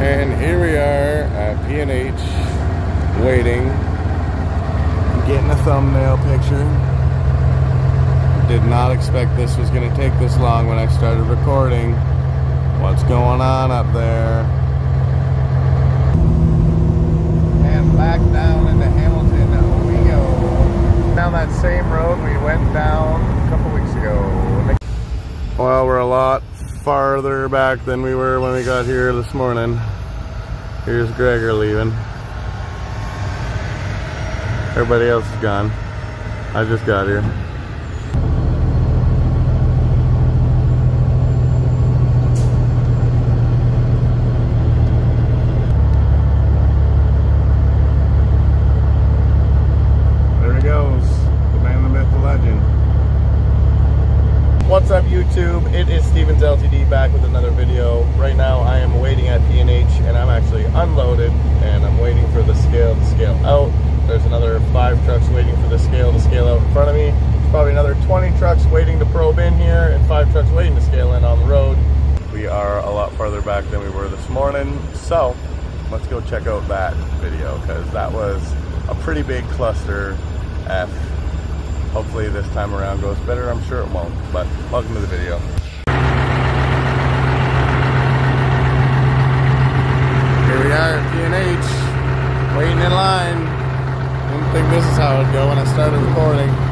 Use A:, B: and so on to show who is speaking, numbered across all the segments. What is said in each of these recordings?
A: And here we are at P&H waiting, getting a thumbnail picture. Did not expect this was going to take this long when I started recording. What's going on up there? And back down into Hamilton we go. Down that same road we went down a couple weeks ago. Well, we're a lot farther back than we were when we got here this morning. Here's Gregor leaving. Everybody else is gone. I just got here. There he goes. The man, the myth, the legend. What's up YouTube? It is Stevens LTD back with another video. Right now I am waiting at P&H and I'm actually unloaded and I'm waiting for the scale to scale out. There's another five trucks waiting for the scale to scale out in front of me. There's probably another 20 trucks waiting to probe in here and five trucks waiting to scale in on the road. We are a lot farther back than we were this morning. So let's go check out that video because that was a pretty big cluster F hopefully this time around goes better. I'm sure it won't, but welcome to the video. Here we are at P&H, waiting in line. Didn't think this is how it'd go when I started recording.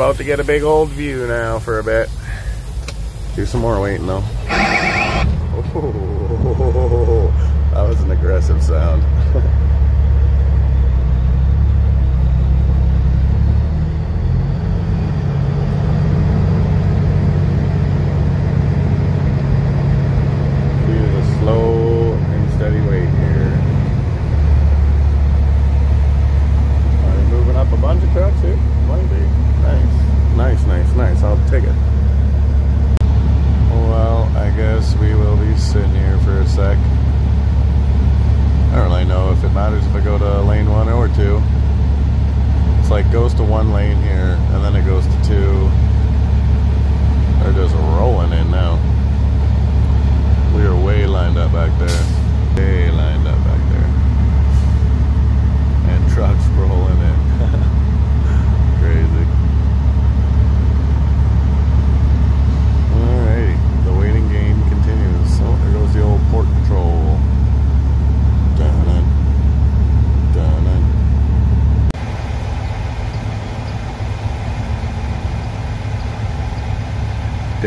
A: About to get a big old view now for a bit. Do some more waiting though. Oh, that was an aggressive sound.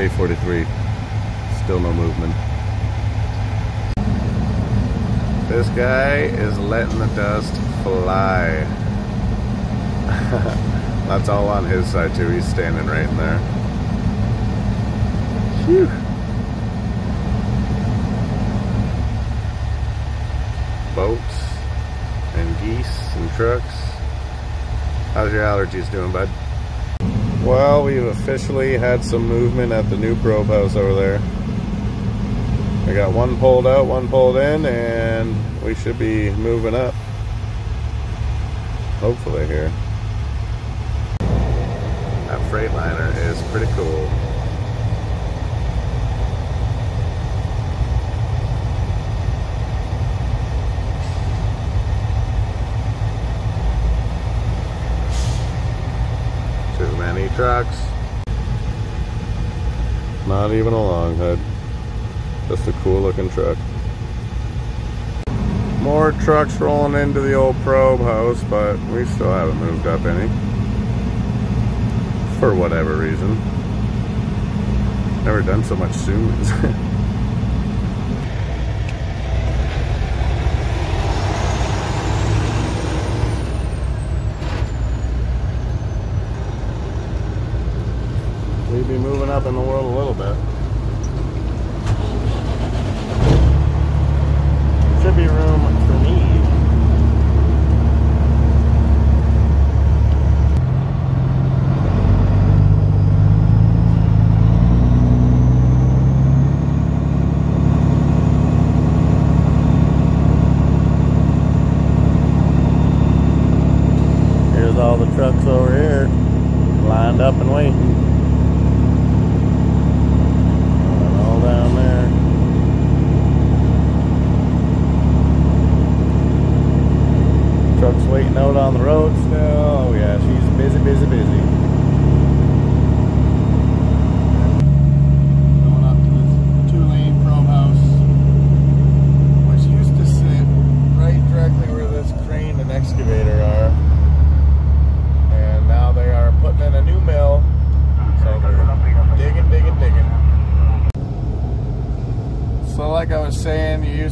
A: 43. Still no movement. This guy is letting the dust fly. That's all on his side too. He's standing right in there. Phew. Boats and geese and trucks. How's your allergies doing, bud? Well, we've officially had some movement at the new probe house over there. We got one pulled out, one pulled in, and we should be moving up. Hopefully here. That Freightliner is pretty cool. Too many trucks. Not even a long hood. Just a cool looking truck. More trucks rolling into the old probe house, but we still haven't moved up any. For whatever reason. Never done so much soon. be moving up in the world a little bit.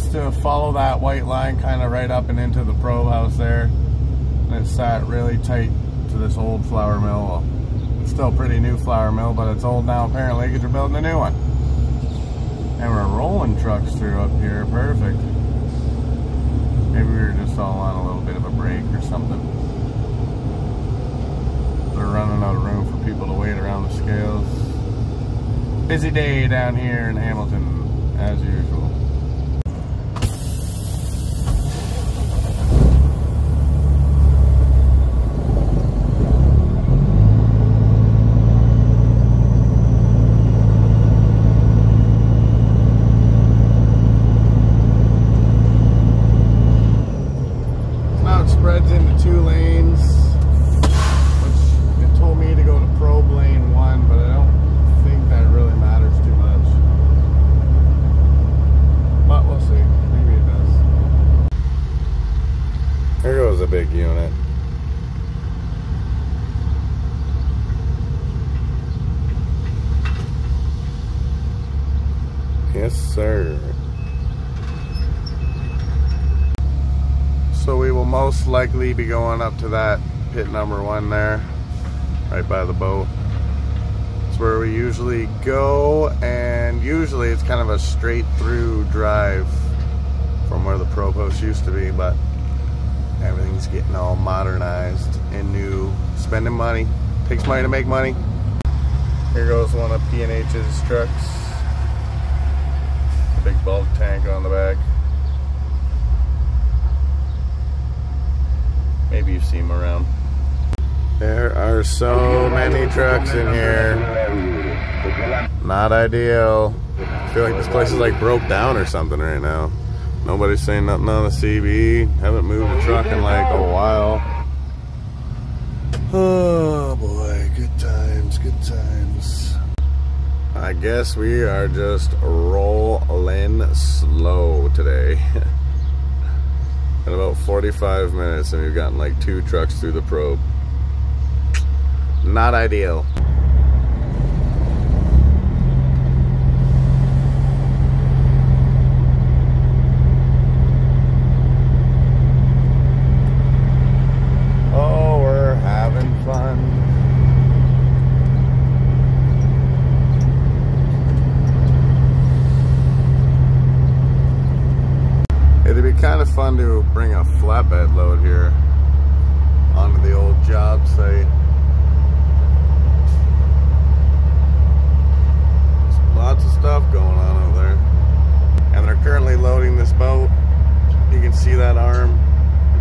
A: Used to follow that white line kind of right up and into the probe house there. And it sat really tight to this old flour mill. It's still pretty new flour mill, but it's old now apparently because they're building a new one. And we're rolling trucks through up here. Perfect. Maybe we were just all on a little bit of a break or something. They're running out of room for people to wait around the scales. Busy day down here in Hamilton as usual. Now it spreads into two lanes, which it told me to go to probe lane one, but I don't think that really matters too much. But we'll see. Maybe it does. There goes a big unit. Yes, sir. So we will most likely be going up to that pit number one there, right by the boat. It's where we usually go, and usually it's kind of a straight through drive from where the probe house used to be, but everything's getting all modernized and new. Spending money. Takes money to make money. Here goes one of P&H's trucks. Big bulk tank on the back. Maybe you've seen them around. There are so many trucks in here. Not ideal. I feel like this place is like broke down or something right now. Nobody's saying nothing on the CB. Haven't moved a truck in like a while. Oh boy, good times, good times. I guess we are just rolling slow today. In about 45 minutes, and we've gotten like two trucks through the probe. Not ideal. Oh, we're having fun. It'd be kind of fun to bring a flatbed load here onto the old job site. There's lots of stuff going on over there. And they're currently loading this boat. You can see that arm.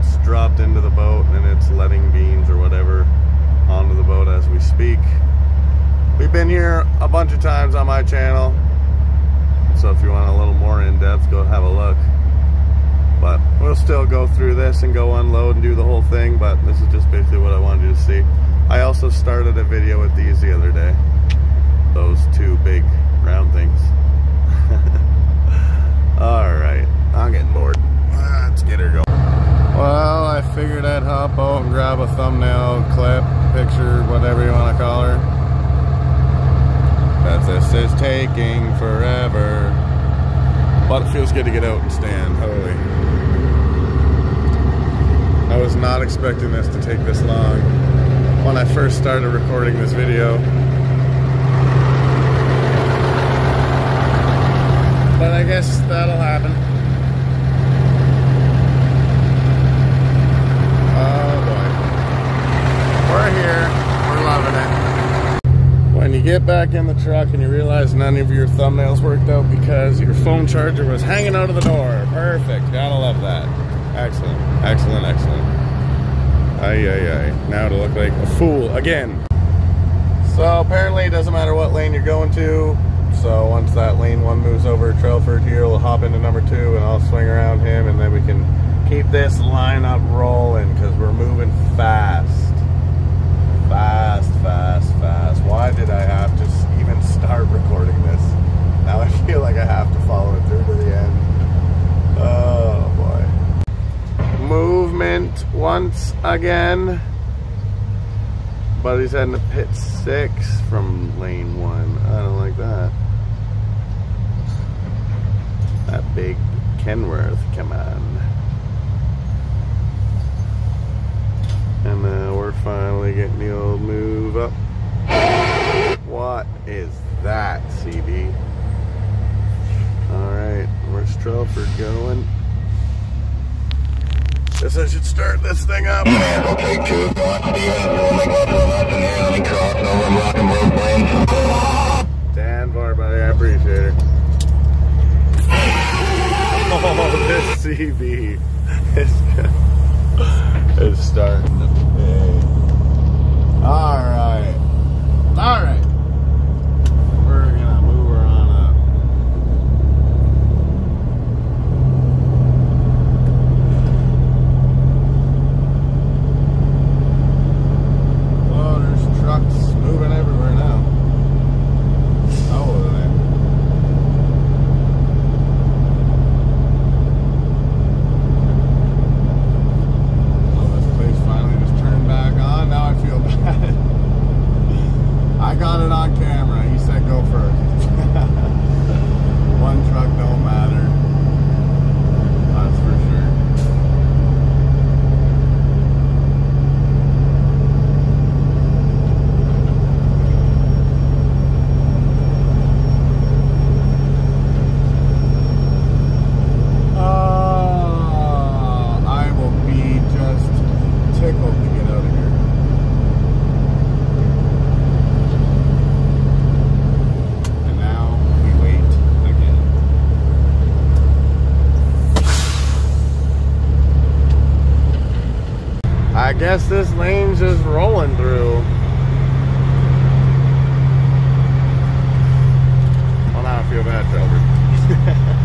A: It's dropped into the boat and it's letting beans or whatever onto the boat as we speak. We've been here a bunch of times on my channel. So if you want a little more in-depth, go have a look. But we'll still go through this and go unload and do the whole thing, but this is just basically what I wanted you to see. I also started a video with these the other day. Those two big round things. Alright, I'm getting bored. Let's get her going. Well, I figured I'd hop out and grab a thumbnail, clip, picture, whatever you want to call her. But this is taking forever. But it feels good to get out and stand. Oh, Holy. I was not expecting this to take this long when I first started recording this video. But I guess that'll happen. Oh boy. We're here. We're loving it. When you get back in the truck and you realize none of your thumbnails worked out because your phone charger was hanging out of the door. Perfect. Gotta love that. Excellent. Excellent. Excellent. Aye. Now to look like a fool again. So apparently it doesn't matter what lane you're going to. So once that lane one moves over Trelford here, we'll hop into number two and I'll swing around him and then we can keep this lineup rolling because we're moving fast. Fast, fast, fast. Why did I have to even start recording this? Now I feel like I have to follow it through to the end. Oh boy. Movement once again. Buddy's heading to pit six from lane one. I don't like that. That big Kenworth, come on. And uh, we're finally getting the old move up. What is that, CB? Alright, where's Trelford going? Guess I should start this thing up. Dan buddy, I appreciate it. Oh, this CB is, is starting to pay. Alright. Alright. We're gonna move her on up. Oh, there's trucks moving everywhere now. Oh, look at that. Oh, this place finally just turned back on. Now I feel bad. I got it on camera. He said go first. One truck don't matter. That's for sure. Oh, I will be just tickled to get out of here. And now we wait again. I guess this lane's just rolling through. Well, now I feel bad, Trevor.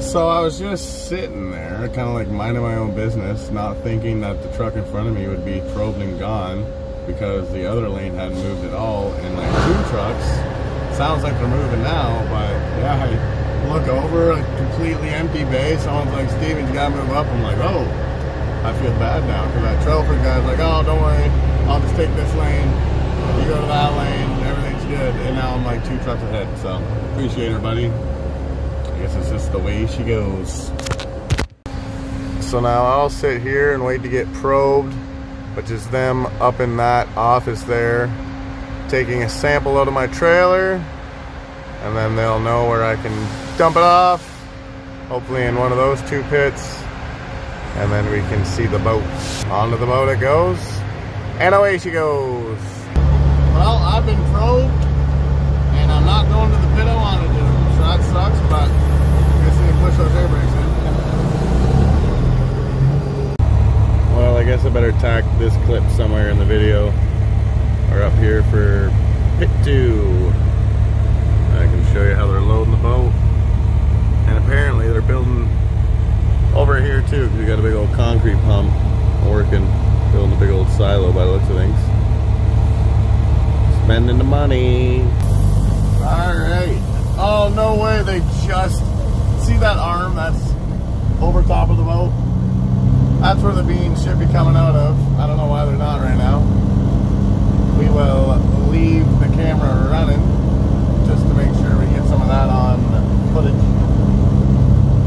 A: So I was just sitting there, kind of like minding my own business, not thinking that the truck in front of me would be probed and gone because the other lane hadn't moved at all. And like two trucks, sounds like they're moving now, but yeah, I look over, a completely empty bay. Someone's like, Steven, you gotta move up. I'm like, oh, I feel bad now because that Trelford guy's like, oh, don't worry, I'll just take this lane. You go to that lane, everything's good. And now I'm like two trucks ahead. So appreciate her, buddy. I guess it's just the way she goes. So now I'll sit here and wait to get probed, which is them up in that office there, taking a sample out of my trailer, and then they'll know where I can dump it off, hopefully in one of those two pits, and then we can see the boat. Onto the boat it goes, and away she goes. Well, I've been probed, and I'm not going to the pit I wanted to, so that sucks, but I guess I can push those air brakes Well, I guess I better tack this clip somewhere in the video, or up here for pit two. I can show you how they're loading the boat, and apparently they're building over here too, we got a big old concrete pump working, building a big old silo by the looks of things spending the money. Alright. Oh, no way. They just. See that arm that's over top of the boat? That's where the beans should be coming out of. I don't know why they're not right now. We will leave the camera running just to make sure we get some of that on footage.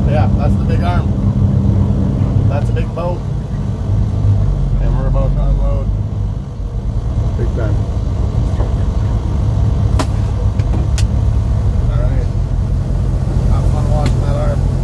A: Yeah, that's the big arm. That's a big boat. And we're about to unload. Big time. Alright. Have fun watching that arm.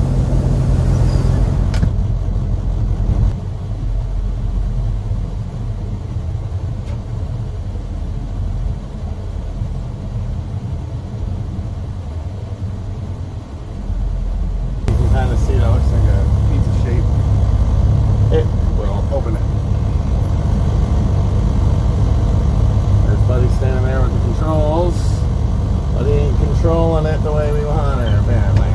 A: it the way we want it, apparently.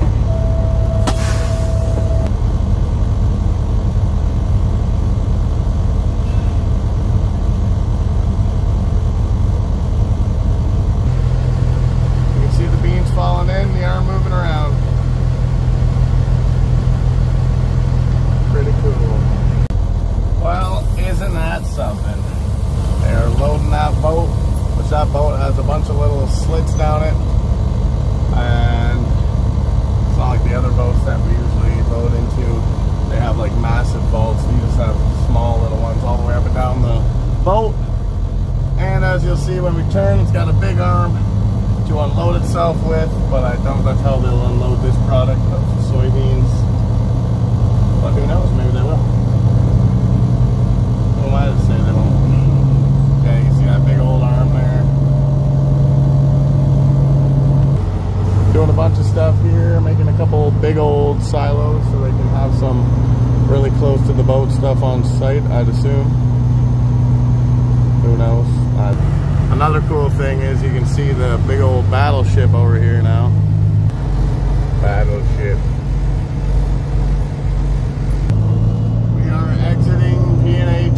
A: You can see the beans falling in, the arm moving around. Pretty cool. Well, isn't that something? They're loading that boat, which that boat has a bunch of little slits down it. And it's not like the other boats that we usually load into. They have like massive boats. These just have small little ones all the way up and down the boat. And as you'll see when we turn, it's got a big arm to unload itself with, but I doubt that's how they'll unload this product of soybeans. But who knows, maybe they will. Who am I to say they won't? Okay, you see that big old arm there? Doing a bunch of stuff here, making a couple big old silos so they can have some really close to the boat stuff on site, I'd assume. Who knows? I- Another cool thing is you can see the big old battleship over here now. Battleship. We are exiting P&H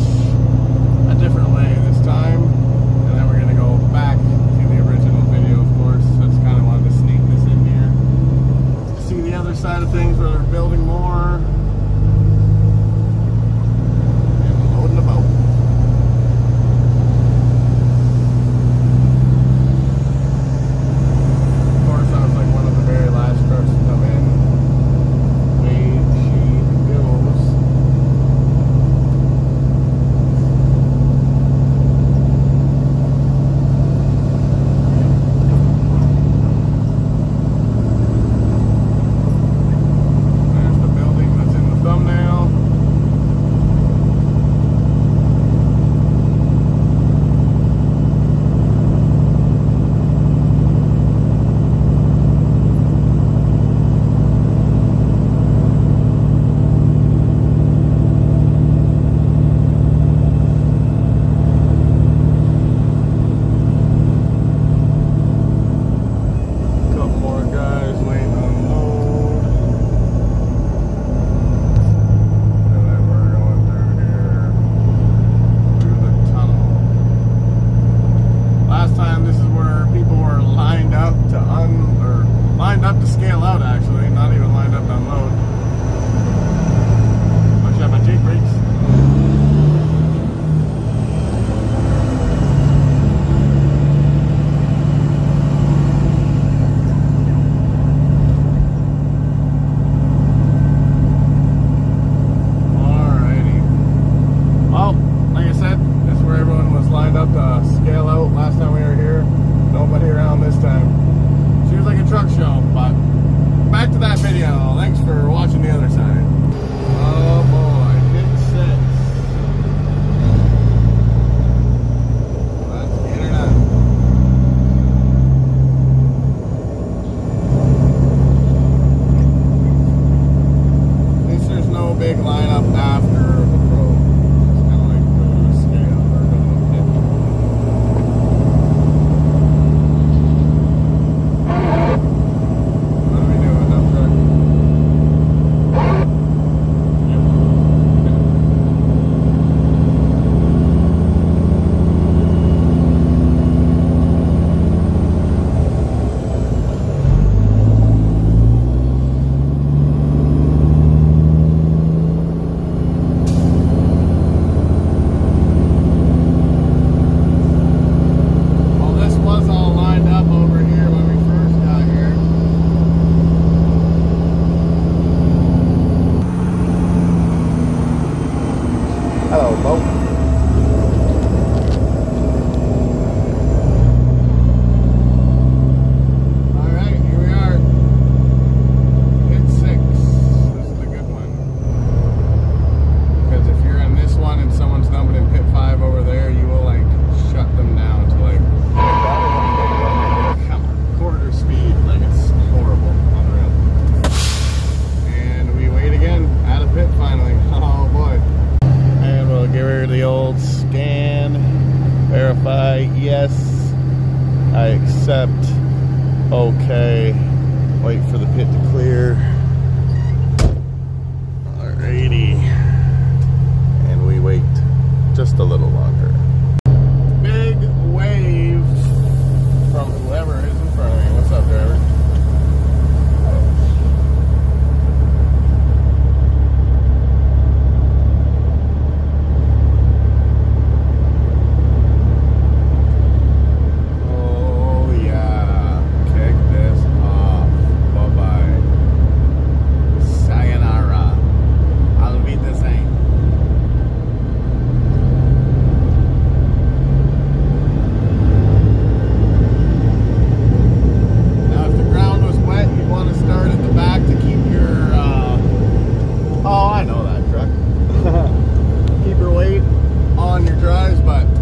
A: a different way this time. And then we're gonna go back to the original video, of course. That's kind of wanted to sneak this in here. See the other side of things where thanks for watching the other side. On your drives, but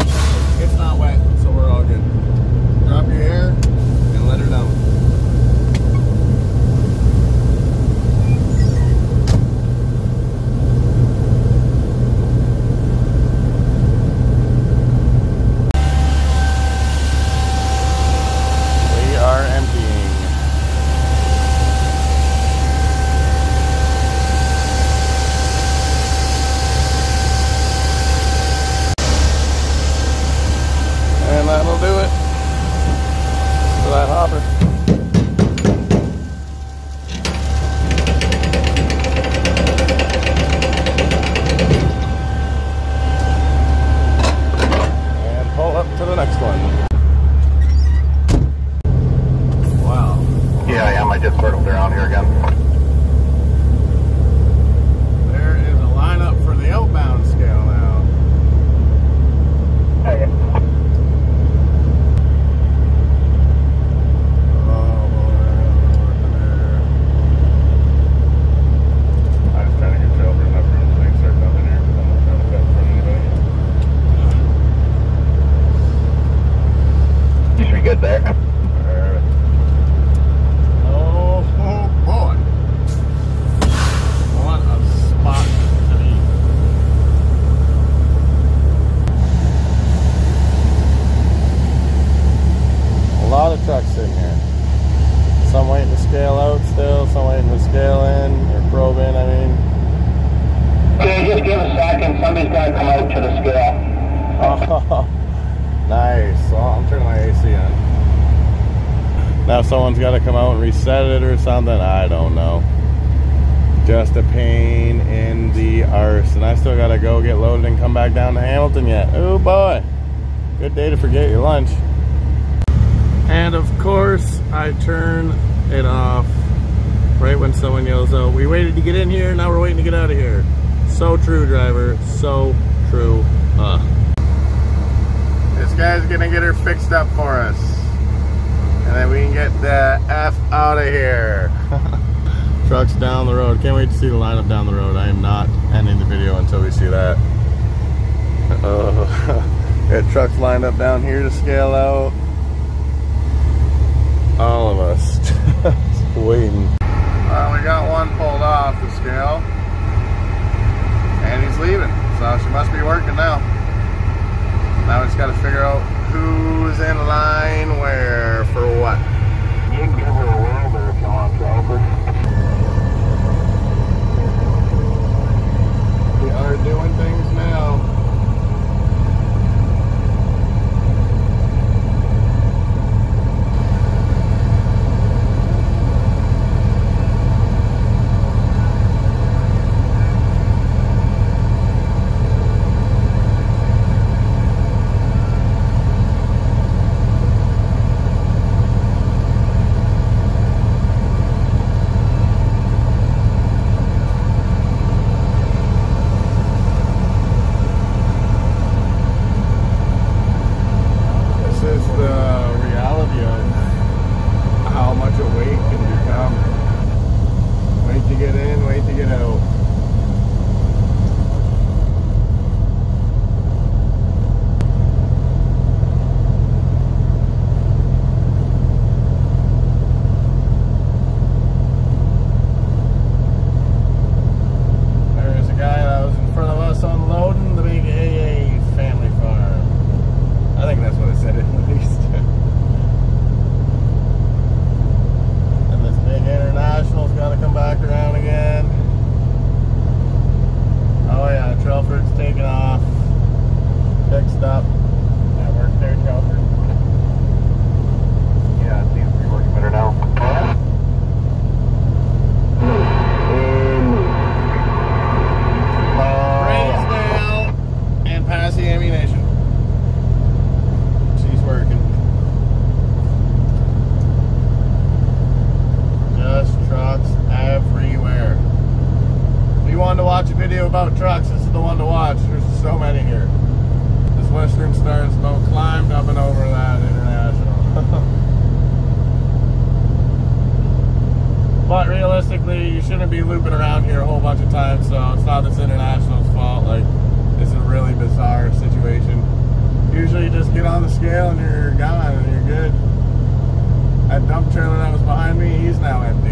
A: Good day to forget your lunch. And of course, I turn it off right when someone yells out, We waited to get in here, now we're waiting to get out of here. So true, driver. So true. Uh. This guy's gonna get her fixed up for us. And then we can get the F out of here. Trucks down the road. Can't wait to see the lineup down the road. I am not ending the video until we see that. Uh, got trucks lined up down here to scale out. All of us just waiting. Well, we got one pulled off the scale. And he's leaving. So she must be working now. Now we just got to figure out who's in line where for what.
B: You can give her a whirl there if you want, Crawford.
A: We are doing things now. Now